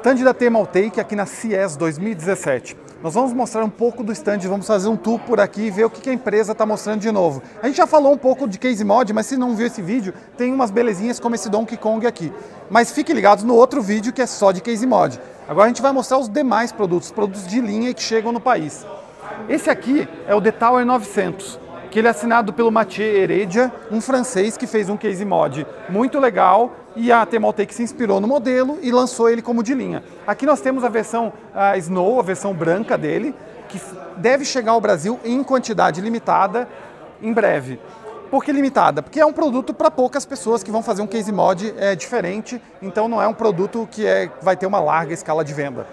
Stand da Thermaltake aqui na CES 2017. Nós vamos mostrar um pouco do stand, vamos fazer um tour por aqui e ver o que a empresa está mostrando de novo. A gente já falou um pouco de case mod, mas se não viu esse vídeo, tem umas belezinhas como esse Donkey Kong aqui. Mas fiquem ligados no outro vídeo que é só de case mod. Agora a gente vai mostrar os demais produtos, produtos de linha que chegam no país. Esse aqui é o The Tower 900 que ele é assinado pelo Mathieu Heredia, um francês que fez um case mod muito legal e a Thermaltake se inspirou no modelo e lançou ele como de linha. Aqui nós temos a versão Snow, a versão branca dele, que deve chegar ao Brasil em quantidade limitada em breve. Por que limitada? Porque é um produto para poucas pessoas que vão fazer um case mod é, diferente, então não é um produto que é, vai ter uma larga escala de venda.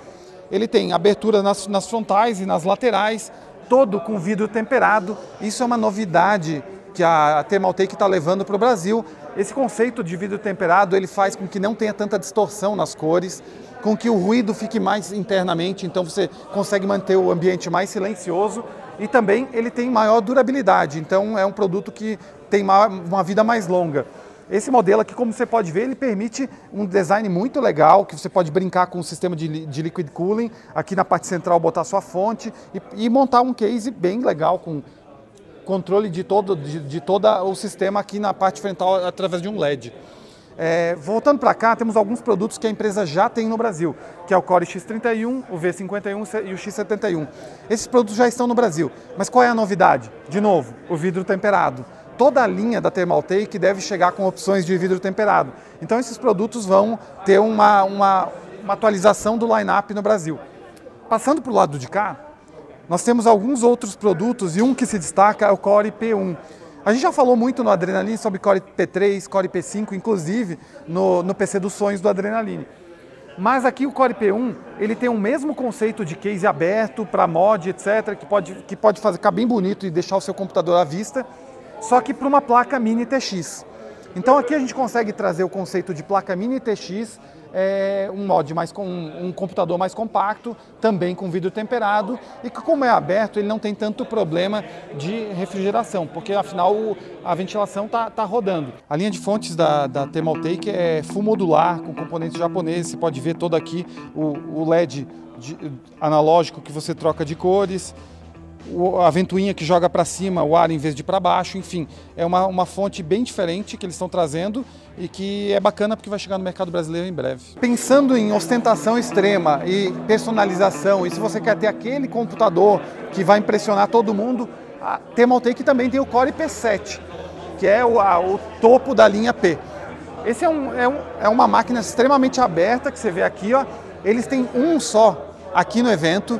Ele tem abertura nas, nas frontais e nas laterais, todo com vidro temperado. Isso é uma novidade que a Thermaltake está levando para o Brasil. Esse conceito de vidro temperado ele faz com que não tenha tanta distorção nas cores, com que o ruído fique mais internamente, então você consegue manter o ambiente mais silencioso e também ele tem maior durabilidade, então é um produto que tem uma vida mais longa. Esse modelo aqui, como você pode ver, ele permite um design muito legal, que você pode brincar com o sistema de, de liquid cooling, aqui na parte central botar sua fonte e, e montar um case bem legal com controle de todo, de, de todo o sistema aqui na parte frontal através de um LED. É, voltando para cá, temos alguns produtos que a empresa já tem no Brasil, que é o Core X31, o V51 e o X71. Esses produtos já estão no Brasil, mas qual é a novidade? De novo, o vidro temperado toda a linha da Thermaltake deve chegar com opções de vidro temperado. Então esses produtos vão ter uma, uma, uma atualização do line-up no Brasil. Passando para o lado de cá, nós temos alguns outros produtos e um que se destaca é o Core P1. A gente já falou muito no Adrenaline sobre Core P3, Core P5, inclusive no, no PC dos sonhos do Adrenaline. Mas aqui o Core P1 ele tem o mesmo conceito de case aberto para mod, etc., que pode, que pode fazer, ficar bem bonito e deixar o seu computador à vista só que para uma placa mini TX. Então aqui a gente consegue trazer o conceito de placa mini TX, é, um mod mais com um, computador mais compacto, também com vidro temperado e que como é aberto ele não tem tanto problema de refrigeração, porque afinal a ventilação está tá rodando. A linha de fontes da, da Thermaltake é full modular, com componentes japoneses, você pode ver todo aqui o, o LED de, analógico que você troca de cores, a ventoinha que joga para cima o ar em vez de para baixo, enfim, é uma, uma fonte bem diferente que eles estão trazendo e que é bacana porque vai chegar no mercado brasileiro em breve. Pensando em ostentação extrema e personalização, e se você quer ter aquele computador que vai impressionar todo mundo, a Thermaltake também tem o Core P7, que é o, a, o topo da linha P. Esse é, um, é, um, é uma máquina extremamente aberta que você vê aqui, ó. Eles têm um só aqui no evento,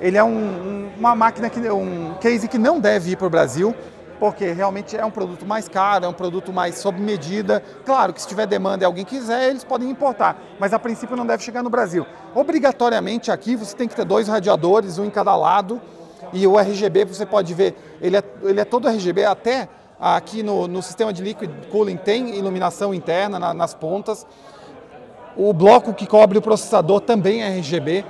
ele é um, um, uma máquina, que, um case que não deve ir para o Brasil, porque realmente é um produto mais caro, é um produto mais sob medida. Claro que se tiver demanda e alguém quiser, eles podem importar, mas a princípio não deve chegar no Brasil. Obrigatoriamente aqui você tem que ter dois radiadores, um em cada lado, e o RGB você pode ver, ele é, ele é todo RGB, até aqui no, no sistema de liquid cooling tem iluminação interna na, nas pontas. O bloco que cobre o processador também é RGB.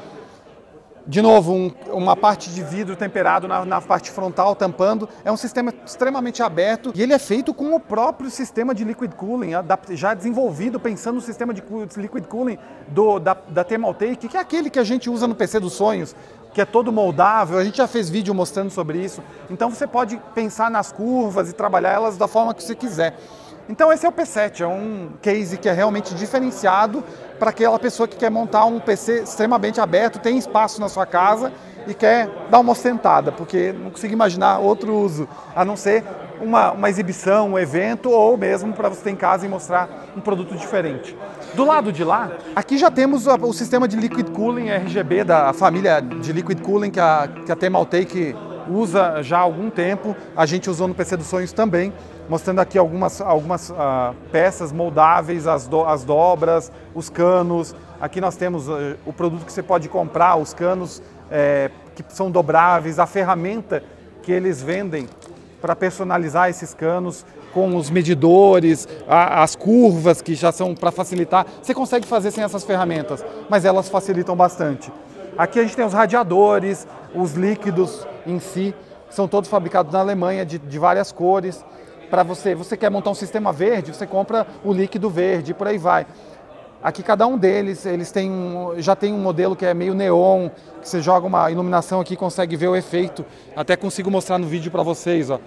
De novo, um, uma parte de vidro temperado na, na, parte frontal, tampando. É um sistema extremamente aberto e ele é feito com o próprio sistema de liquid cooling, já desenvolvido pensando no sistema de liquid cooling do, da, da Thermaltake, que é aquele que a gente usa no PC dos sonhos, que é todo moldável. A gente já fez vídeo mostrando sobre isso. Então você pode pensar nas curvas e trabalhar elas da forma que você quiser. Então esse é o P7, é um case que é realmente diferenciado para aquela pessoa que quer montar um PC extremamente aberto, tem espaço na sua casa e quer dar uma ostentada, porque não consigo imaginar outro uso, a não ser uma, uma exibição, um evento, ou mesmo para você ter em casa e mostrar um produto diferente. Do lado de lá, aqui já temos o sistema de Liquid Cooling RGB da família de Liquid Cooling que a, que a Thermaltake usa já há algum tempo, a gente usou no PC dos Sonhos também, mostrando aqui algumas, algumas uh, peças moldáveis, as, do, as dobras, os canos. Aqui nós temos uh, o produto que você pode comprar, os canos é, que são dobráveis, a ferramenta que eles vendem para personalizar esses canos com os medidores, a, as curvas que já são para facilitar. Você consegue fazer sem essas ferramentas, mas elas facilitam bastante. Aqui a gente tem os radiadores, os líquidos em si, são todos fabricados na Alemanha de, de várias cores para você, você quer montar um sistema verde, você compra o líquido verde, por aí vai. Aqui cada um deles, eles têm já tem um modelo que é meio neon, que você joga uma iluminação aqui e consegue ver o efeito. Até consigo mostrar no vídeo para vocês, ó.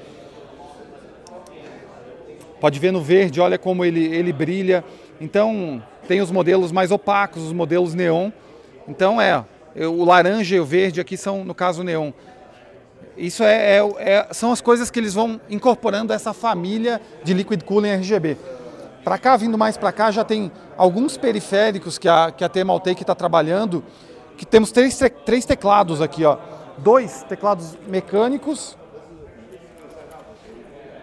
Pode ver no verde, olha como ele, ele brilha. Então, tem os modelos mais opacos, os modelos neon. Então, é, o laranja e o verde aqui são, no caso, neon. Isso é, é, é, são as coisas que eles vão incorporando essa família de Liquid Cooling RGB. Para cá, vindo mais para cá, já tem alguns periféricos que a, que a Thermaltake está trabalhando, que temos três, três teclados aqui, ó. Dois teclados mecânicos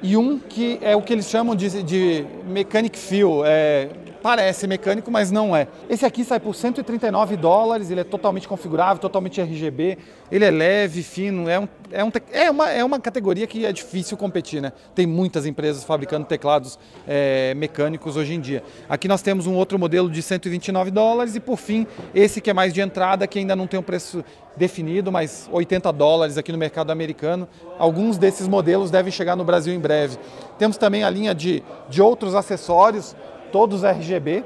e um que é o que eles chamam de, de mechanic feel, é, parece mecânico, mas não é. Esse aqui sai por 139 dólares, ele é totalmente configurável, totalmente RGB, ele é leve, fino, é, um, é, um, é, uma, é uma categoria que é difícil competir, né? Tem muitas empresas fabricando teclados é, mecânicos hoje em dia. Aqui nós temos um outro modelo de 129 dólares e por fim, esse que é mais de entrada, que ainda não tem um preço definido, mas 80 dólares aqui no mercado americano. Alguns desses modelos devem chegar no Brasil em breve. Temos também a linha de, de outros acessórios, todos RGB.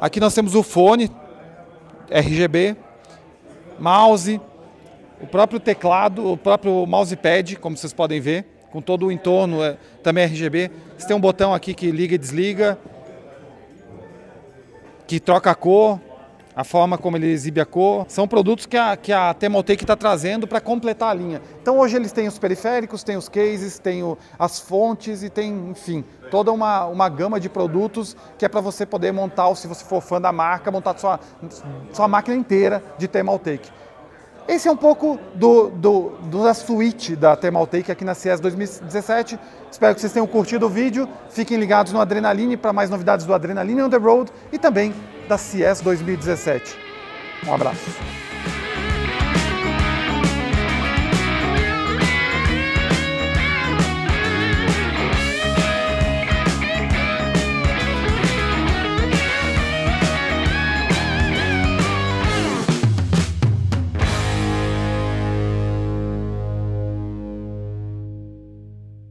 Aqui nós temos o fone RGB, mouse, o próprio teclado, o próprio mousepad, como vocês podem ver, com todo o entorno é, também RGB. Você tem um botão aqui que liga e desliga, que troca a cor, a forma como ele exibe a cor. São produtos que a, que a Thermaltake está trazendo para completar a linha. Então hoje eles têm os periféricos, têm os cases, têm o, as fontes e tem, enfim, toda uma, uma gama de produtos que é para você poder montar, se você for fã da marca, montar sua, sua máquina inteira de Thermaltake. Esse é um pouco do, do, da suíte da Thermaltake aqui na CES 2017. Espero que vocês tenham curtido o vídeo. Fiquem ligados no Adrenaline para mais novidades do Adrenaline on the Road e também da CES 2017. Um abraço.